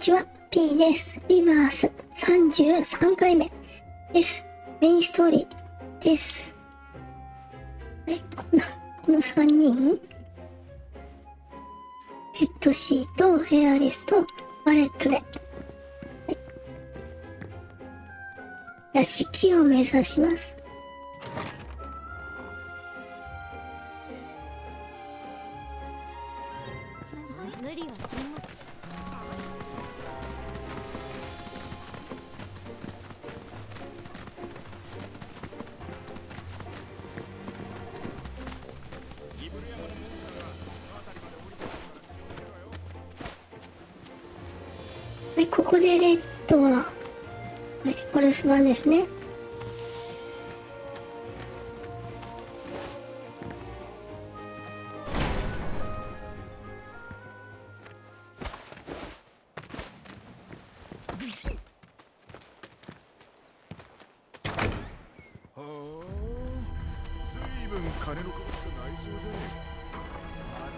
ちは、P です。リバース33回目です。メインストーリーです。はい、この、この3人、ペットシート、ヘアリスト、バレットで、はい、屋敷を目指します。はい、お留守番ですね。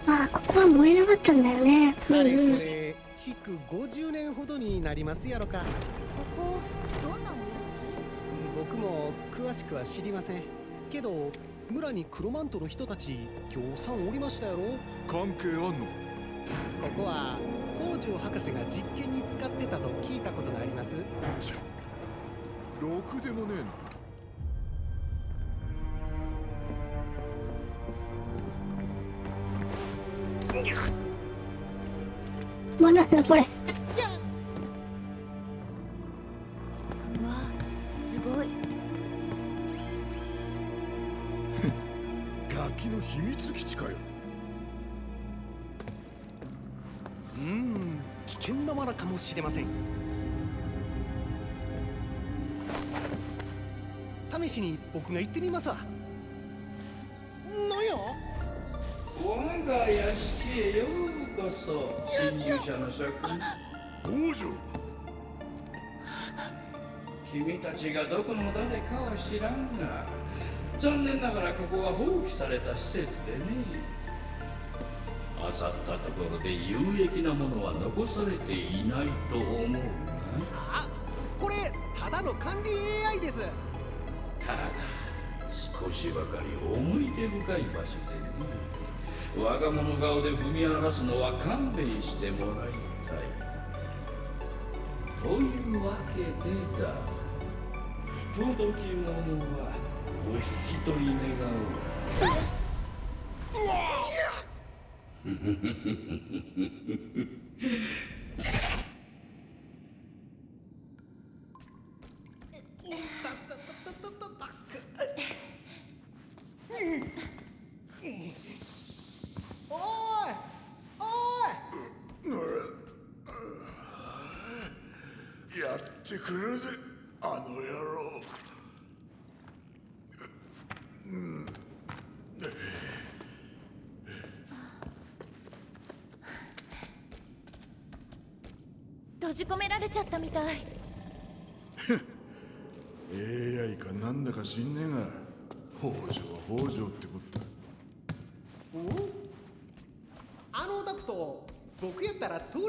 はああ、ここは燃えなかったんだよね。築50年ほどになりますやろかここどんなも詳しくは知りません。けど村にクロマントの人たちぎょうさんおりましたやろ？関係あんのか？ここは北条博士が実験に使ってたと聞いたことがあります。ちゃろくでもねえな。もうなんだこれ。しれません。試しに僕が行ってみますわ。なんや？我が屋敷へようこそ侵入者の諸君北条。君たちがどこの誰かは知らんが。残念ながらここは放棄された施設でねあさったところで有益なものは残されていないと思うがあこれただの管理 AI です。ただ少しばかり思い出深い場所でね我が物顔で踏み荒らすのは勘弁してもらいたい。というわけでだ。不届き者はお引き取り願おうやってくれるぜあの野郎。じ込められちゃったみたい。AI かなんだか知んねえが。北条は北条ってこった。お？あのダクト僕やったら通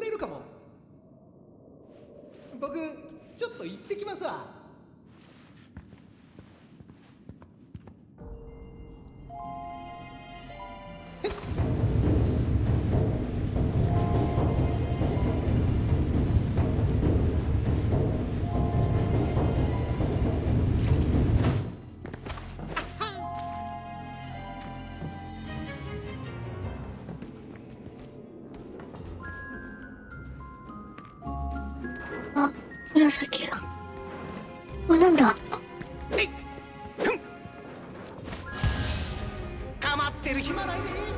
あ、紫が。あ、なんだ？かまってる暇ないで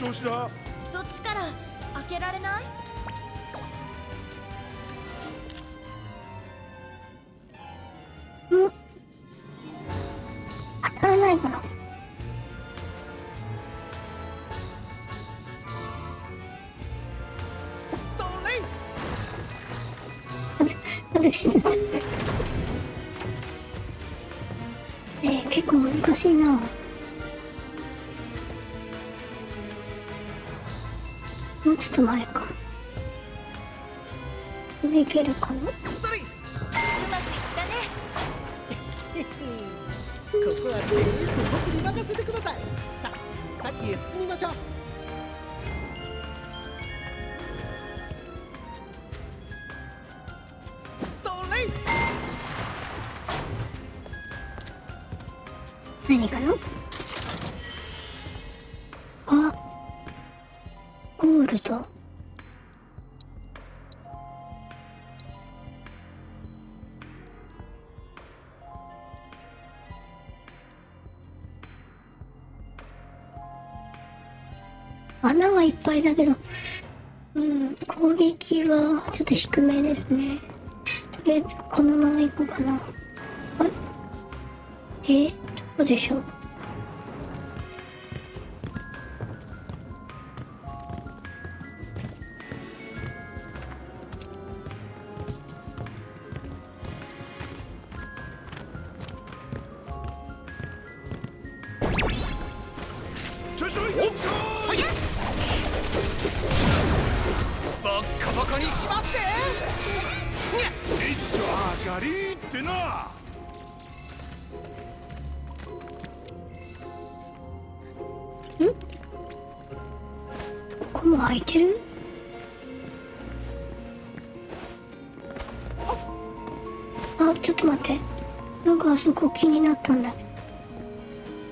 調子だ。そっちから開けられない？うん。当たらないかな。それ。外れちゃったえー、結構難しいなちょっと前か。上いけるかな？うまくいったね。ここは全部僕に任せてください。さあ先へ進みましょう穴はいっぱいだけどうん攻撃はちょっと低めですね。とりあえずこのまま行こうかな。はいでどうでしょう？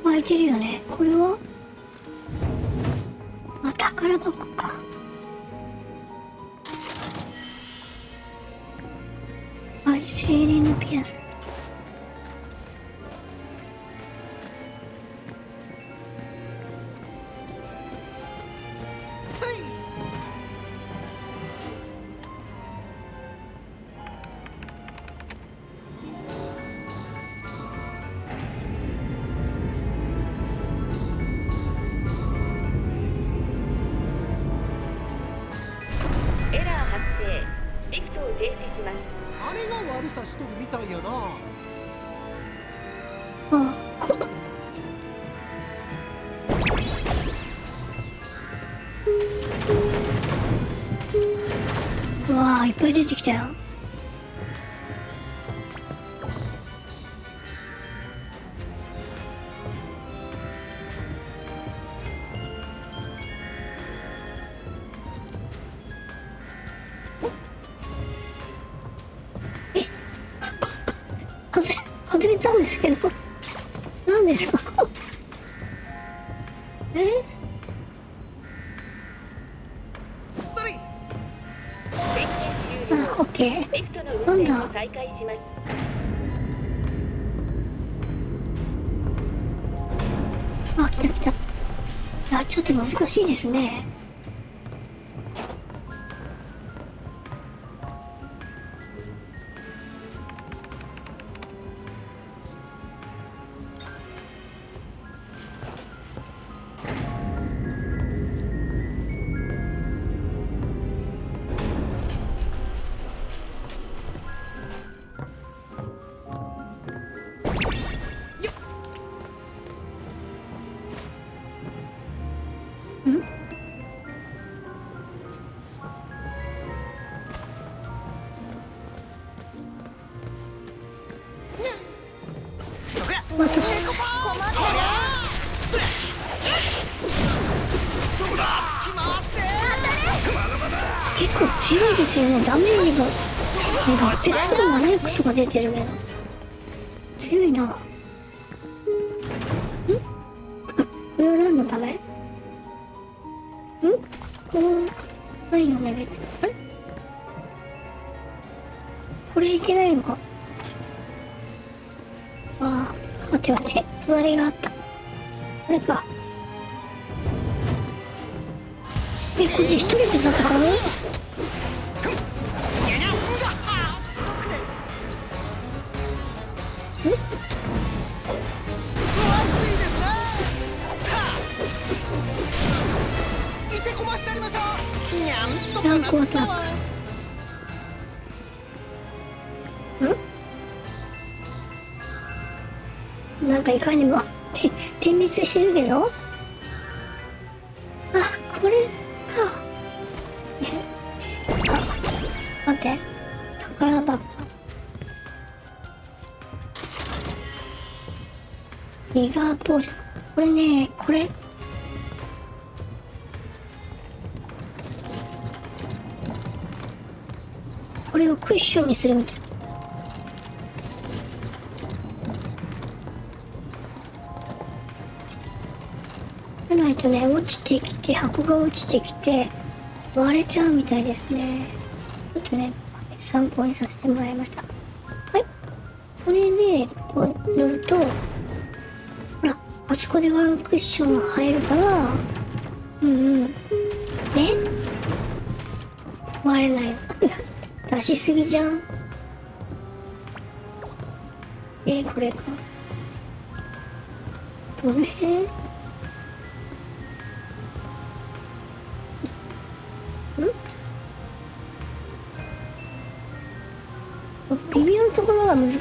開いてるよね。これは？あ宝箱か。はい精霊のピアス。いっぱい出てきたよえ外れ外れたんですけど。何ですか？リフトの運転を再開します。あ来た来た。あちょっと難しいですね結構強いですよね。ダメージが。なんかペット700とか出てるけど強いな。なんかいかにも て点滅してるけど？あこれか。え？あ待って。宝箱。リガーポーション。これねこれ。これをクッションにするみたい。とね落ちてきて箱が落ちてきて割れちゃうみたいですね。ちょっとね参考にさせてもらいました。はい。これでこう乗るとほらあそこでワンクッション入るからうんうん。で割れない。出しすぎじゃん。えこれ。かどの辺？微妙なところが難しい。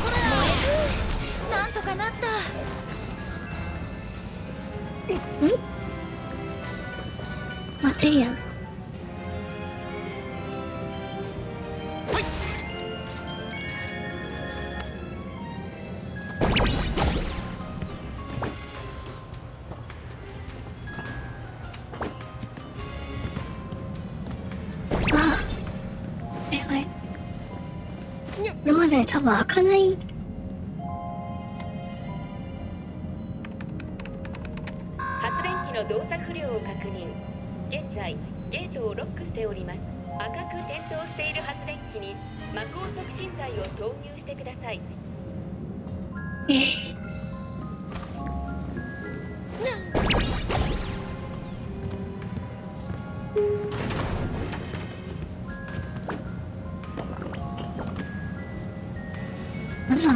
ころやなんとかなったマテリアル。ほ多分開かない。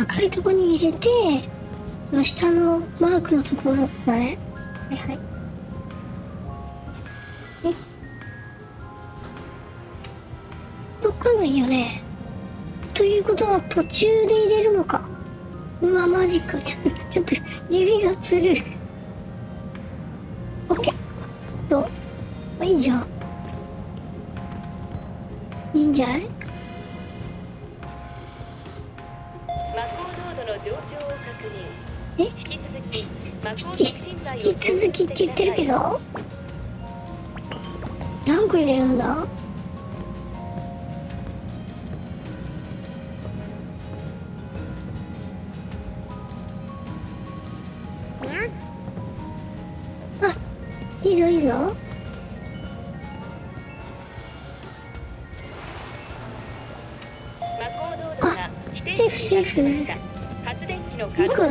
赤いとこに入れて、この下のマークのところだね。はいはい。えどっかのいいよね。ということは途中で入れるのか。うわ、マジか。ちょっと、ちょっと、指がつる。オッケー。どう？いいじゃん。電池セーフセーフ発電機のロック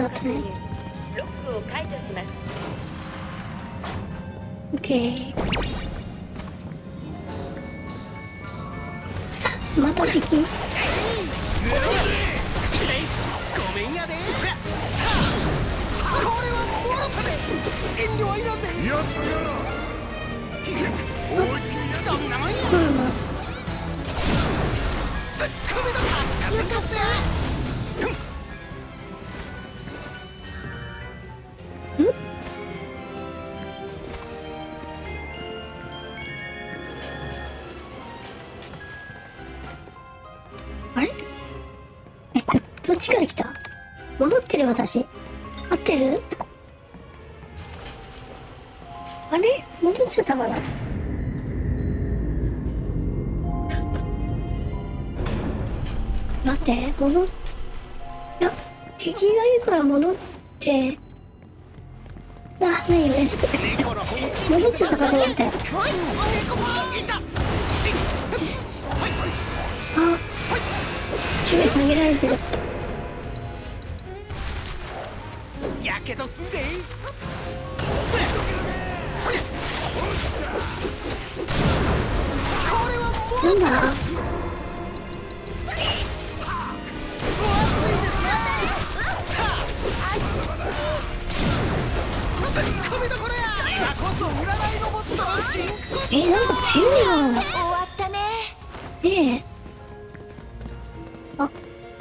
を解除しますまた敵、うん、ごめんやでこれはで遠慮はいらんでやって。やろうどんなもんや、ツッコミだかった。戻っ、いや、敵がいるから戻って、あ、何よ、大丈夫。戻っちゃったかと思ったよ。あ、注意下げられてる。やけどすんでこれはもうなんだ？え、なんか強いな。終わったねねえ。あ、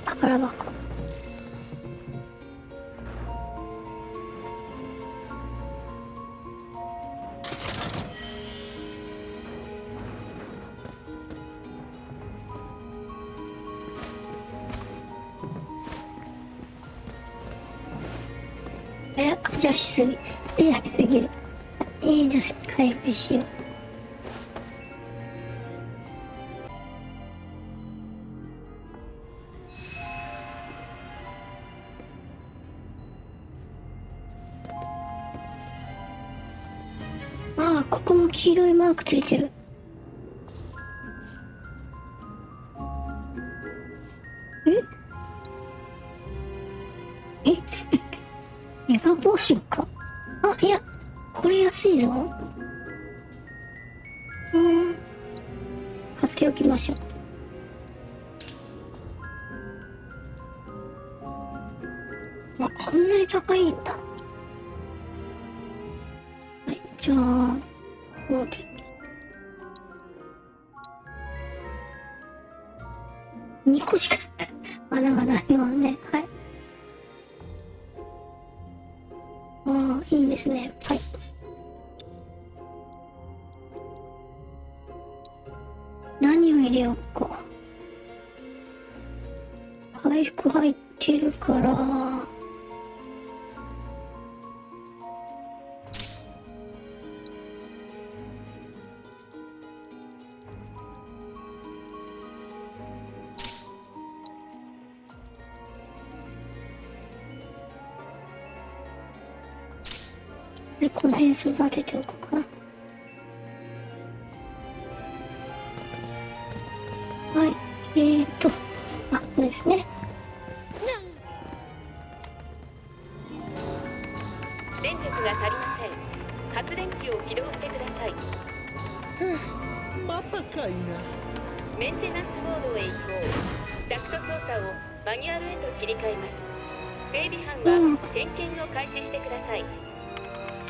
宝箱。早くじゃしすぎ、早すぎる。いいです、回復しよう。ああ、ここも黄色いマークついてる。しいぞ。うん。買っておきましょう。わ、こんなに高いんだ。何を入れようか。回復入ってるから。で、この辺育てておこうかな。ですね。電力が足りません。発電機を起動してください。またかいな。メンテナンスモードへ移行。ダクト操作をマニュアルへと切り替えます。整備班うん。は点検を開始してください。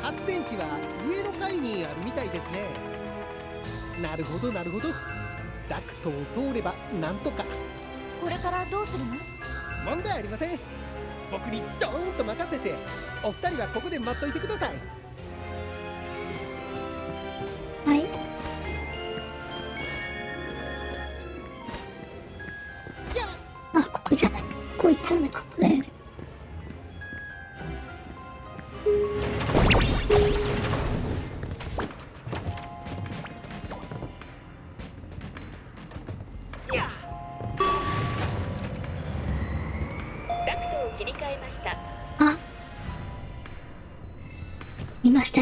発電機は上の階にあるみたいですね。なるほどなるほど。ダクトを通ればなんとかこれからどうするの？問題ありません僕にドーンと任せてお二人はここで待っといてください。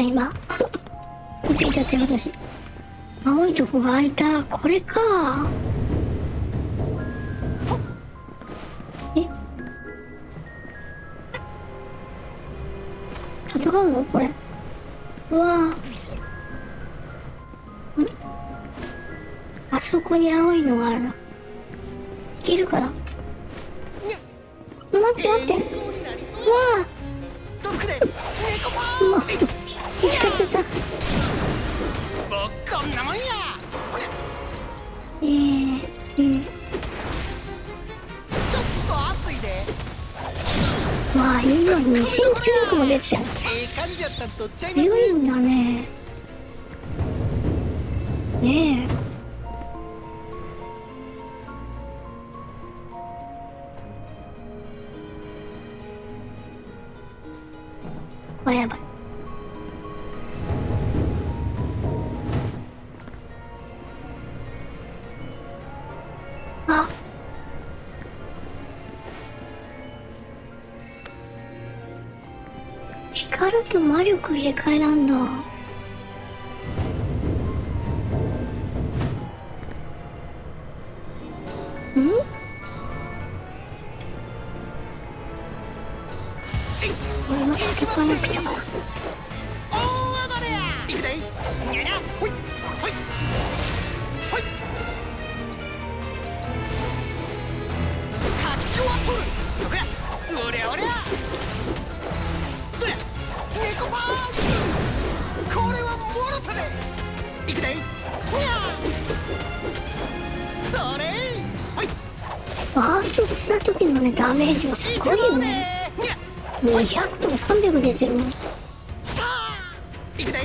いました、今。落ちちゃったよ、私。青いとこが開いた。これか。え？戦うの？これ。うわぁ。ん？あそこに青いのがあるな。いけるかな？待って待って。ううわぁ。どうぞつくれ猫パもうン見つかっちゃったもうこんなもんやえ、えー、ちょっと熱いでまあ今2009も出てたよええ感じやったんとちゃいいんだねねと魔力入れ替えなんだ。ん？これは叩かいくで。それ。ほい。ファーストした時のねダメージがすごいよね。にゃ200とか300出てるもん。さあ行くで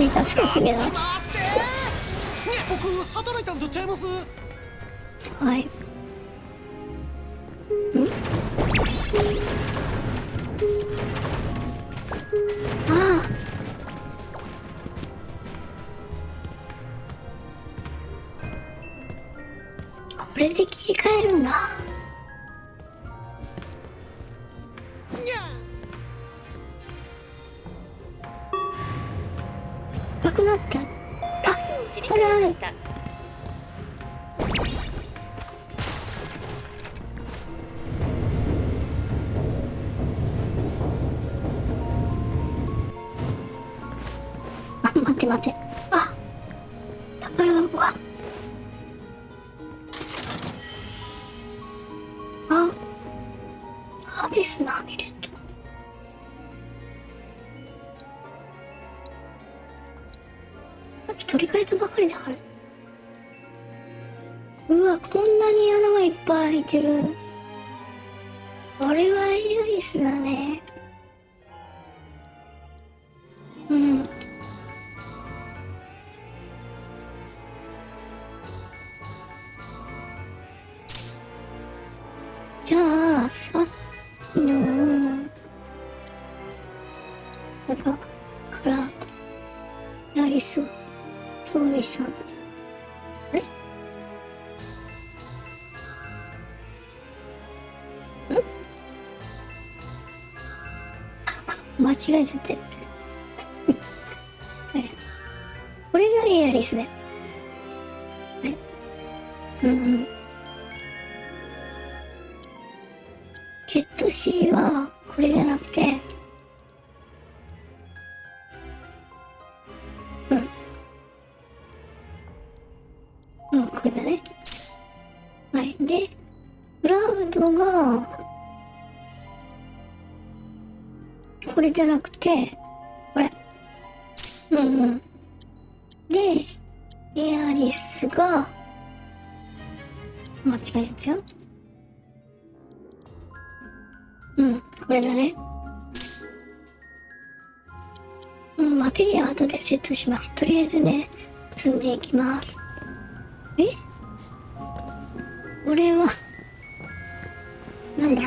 なんかちょっと痛そうだけど僕働いたんとちゃいます？はい。ん？ああ。これで切り替えるんだ。さっきの、なんか、から、ヤリス、ソウリさん。あれん間違えちゃってる。これがエアリスだよ。はい。うんうん。じゃなくて、これ。うんうん。で、エアリスが、間違えちゃったよ。うん、これだね。うん、マテリア後でセットします。とりあえずね、積んでいきます。え？これは、なんだ？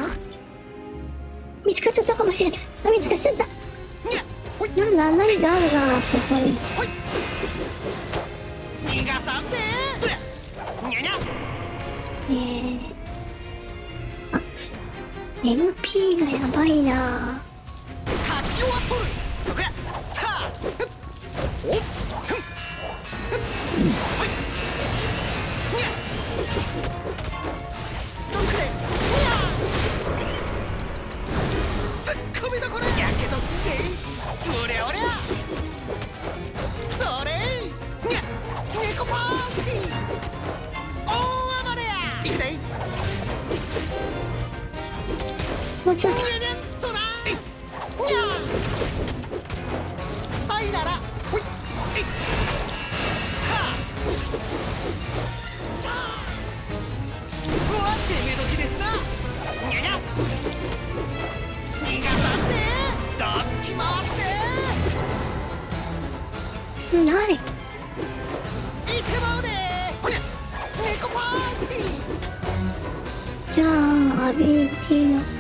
見つかっちゃったかもしれない。あ、見つかっちゃった。なんだ、何があるか、そこに。逃がさんで。にゃにゃえー、あ、MP がやばいなびどころやけどすぜおりゃおりゃそれ。にゃ猫パンチ。大暴れや。いくで。もうちょっと。ない。じゃあアビリティの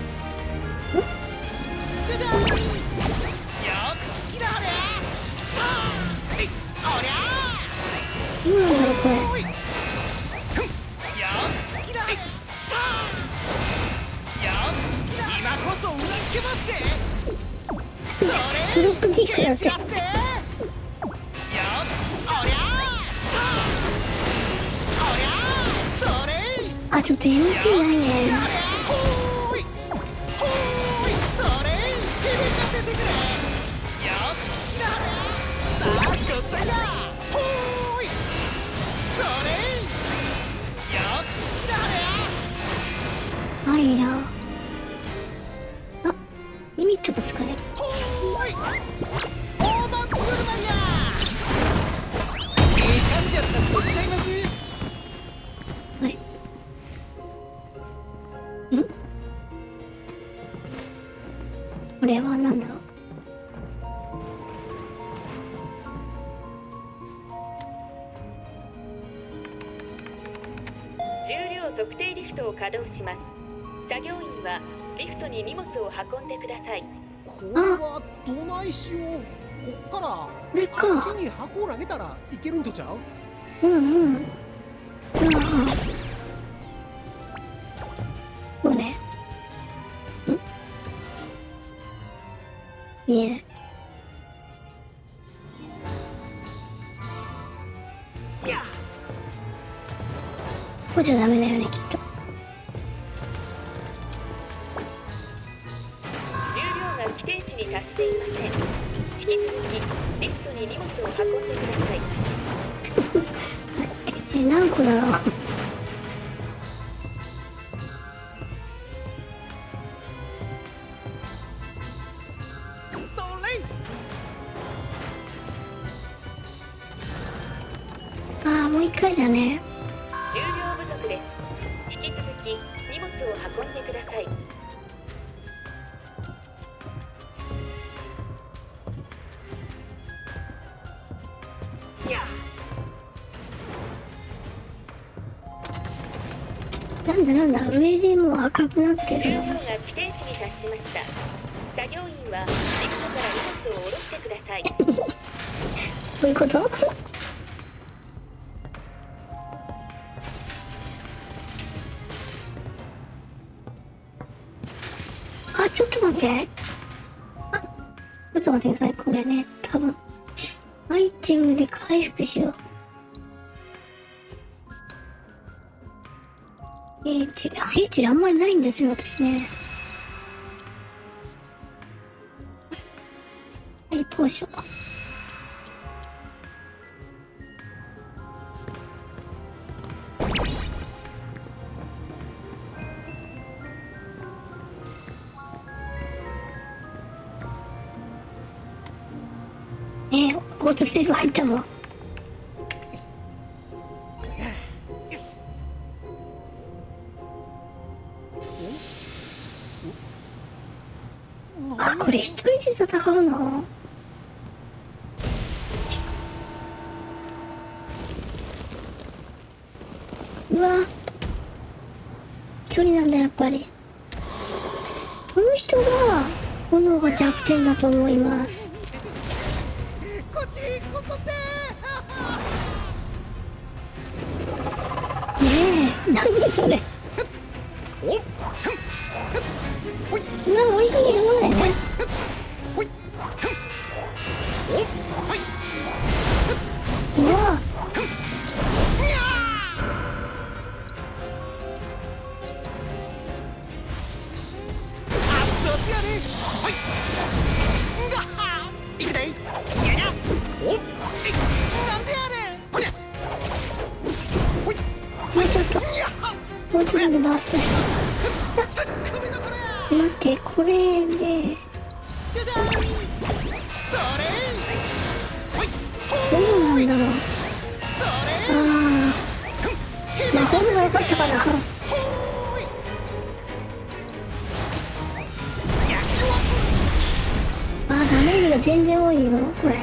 いけるんとちゃう？うんうん。じゃあこれん。見えない。ここじゃダメだよねきっと。重量が規定値に達していません引き続きリフトに荷物を運んでくださいえ何個だろうなってる作業員はリフトから荷物を下ろしてくださいこういうこと？あ、ちょっと待って。あ、ちょっと待ってください。これね、多分、アイテムで回復しよう。エーテル、あエーテルあんまりないんですよ、私ね。はい、ポーション。えー、オートセーブ入ったもん。戦うの？うわ。一人なんだやっぱり。この人が炎が弱点だと思います。こっちここってねえ何それ？おっ。なおいうわにゃー熱々やでほい待ってこれでじったかなあダメージが全然多いぞこれ。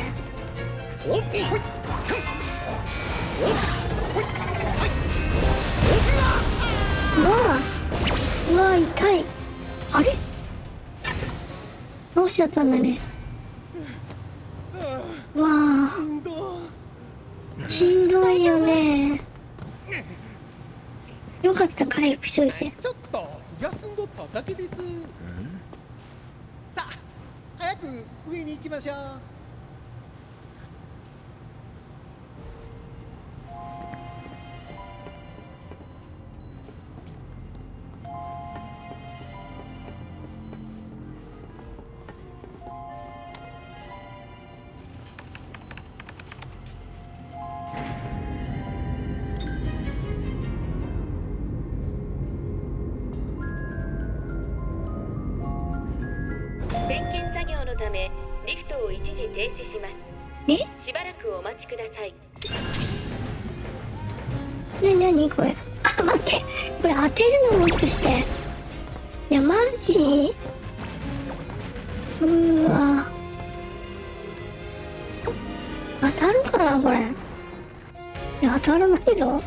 うわあうわあ痛い。あれ？どうしちゃったんだね。うわあしんどいよねよかった回復しといて。ちょっと休んどっただけです。さあ早く上に行きましょうだなこれ。当たらないぞ。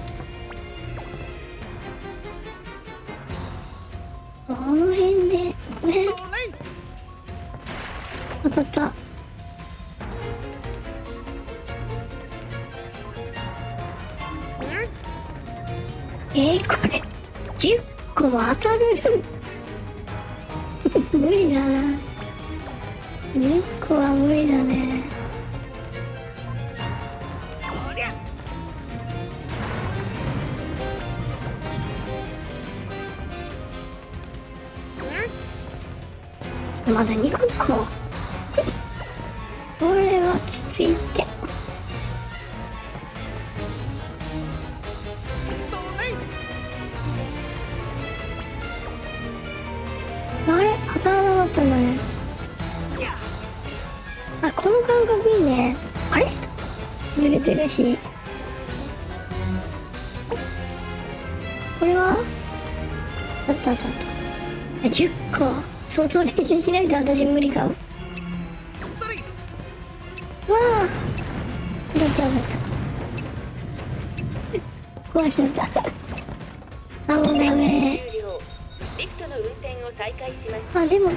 これはあったあったあった10個相当練習しないと私無理かもわそれあだっただった壊しちゃったあもうダメあでも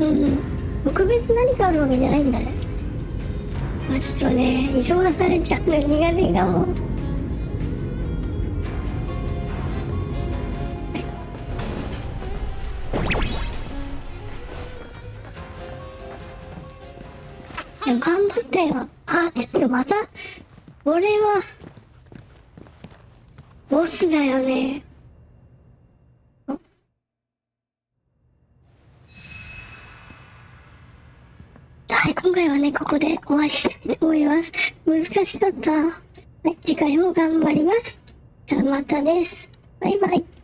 うんうん。特別何かあるわけじゃないんだね。まあちょっとね急がされちゃう。の苦手かも頑張ったよあちょっとまたこれはボスだよねはい、今回はね、ここで終わりしたいと思います。難しかった。はい、次回も頑張ります。じゃあまたです。バイバイ。